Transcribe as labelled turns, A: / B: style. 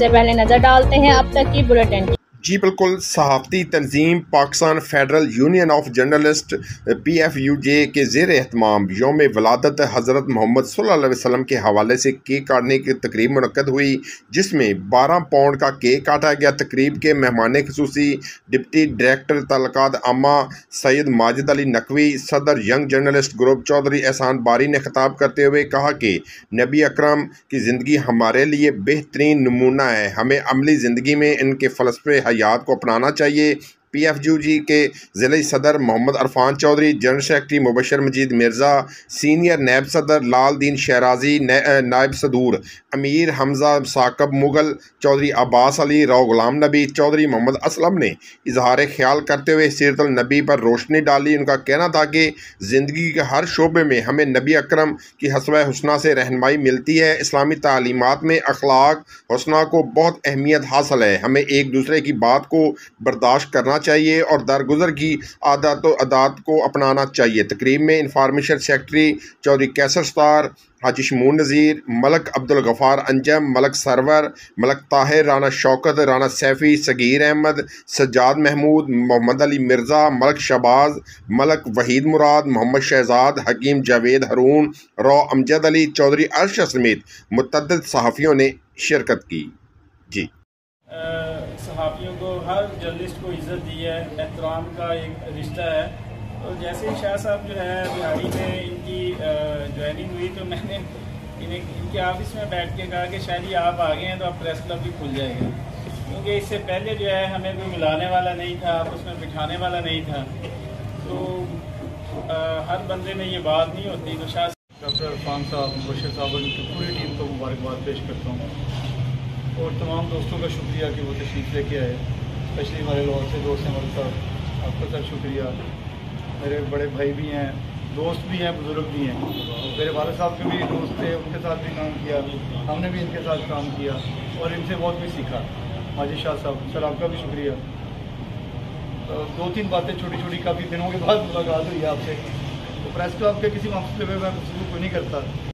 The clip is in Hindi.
A: सबसे पहले नज़र डालते हैं अब तक की बुलेटिन
B: जी, बिल्कुल सहाफ़ती तनजीम Pakistan Federal Union of Journalist P F U J के जेर अहतमाम योम वलादत हज़रत मोहम्मद अलैहि के हवाले से केक काटने की तकरीब मनद हुई, जिसमें बारह पाउंड का केक काटा गया। तकरीब के मेहमान खसूसी डिप्टी डायरेक्टर तलकात अमा सैद माजिद अली नकवी, सदर यंग जर्नलिस्ट ग्रुप चौधरी एहसान बारी ने खिताब करते हुए कहा कि नबी अक्रम की ज़िंदगी हमारे लिए बेहतरीन नमूना है। हमें अमली ज़िंदगी में इनके फ़लसफे हयात को अपनाना चाहिए। पी एफ़ यू जी के ज़िले सदर Mohammad Irfan Chaudhry, general secretary Mubashar Majeed Mirza, senior नैब सदर लाल दीन शहराजी नायब सदूर अमीर हमज़ा साकब मुगल, चौधरी अब्बास अली, राव गुलाम नबी, चौधरी मोहम्मद असलम ने इजहार ख्याल करते हुए सीरत नबी पर रोशनी डाली। उनका कहना था कि ज़िंदगी के हर शोबे में हमें नबी अक्रम की हसब हसना से रहनमाई मिलती है। इस्लामी तालीमत में अखलाक हसना को बहुत अहमियत हासिल है। हमें एक दूसरे की बात को बर्दाश्त करना चाहिए और दरगुजर की आदत अदात को अपनाना चाहिए। तकरीब में इंफॉर्मेशन सेक्रटरी चौधरी कैसर स्तार, हाजी शमून नज़ीर, मलक अब्दुल गफ़ार अंजम, मलक सरवर, मलक ताहिर राना शौकत राना सैफ़ी, सगीर अहमद, सज्जाद महमूद, मोहम्मद अली मिर्ज़ा, मलक शबाज मलक वहीद मुराद, मोहम्मद शहजाद, हकीम जावेद हरून, रौ अमजद अली चौधरी अर्श समेत मुतद सहाफ़ियों ने शिरकत की। जी।
C: सहाफ़ियों को हर जर्नलिस्ट को इज़्ज़त दी है एहतराम का एक रिश्ता है। तो जैसे शाह साहब जो है बिहारी में इनकी ज्वाइनिंग हुई तो मैंने इन्हें इनके ऑफ़िस में बैठ के कहा कि शायद ही आप आ गए हैं तो आप प्रेस क्लब भी खुल जाएगा। क्योंकि इससे पहले जो है हमें कोई मिलाने वाला नहीं था आपस में बिठाने वाला नहीं था। तो आ, हर बंदे में ये बात नहीं होती। तो शाह
D: डॉक्टर अरफान साहब बशीर साहब उनकी पूरी टीम को मुबारकबाद पेश करता हूँ। और तमाम दोस्तों का शुक्रिया कि वो तशरीफ़ लेके आए स्पेशली हमारे लोग से, दोस्त हैं मलिक साहब आपका सर शुक्रिया। मेरे बड़े भाई भी हैं, दोस्त भी हैं, बुज़ुर्ग भी हैं। मेरे वाले साहब के भी दोस्त थे, उनके साथ भी काम किया, हमने भी इनके साथ काम किया और इनसे बहुत भी सीखा। माजी शाह साहब, सर आपका भी शुक्रिया। तो दो तीन बातें छोटी छोटी काफ़ी दिनों के बाद मुलाकात हुई आपसे। तो प्रेस क्लब के किसी मसले में मैं गुफ्तु नहीं करता।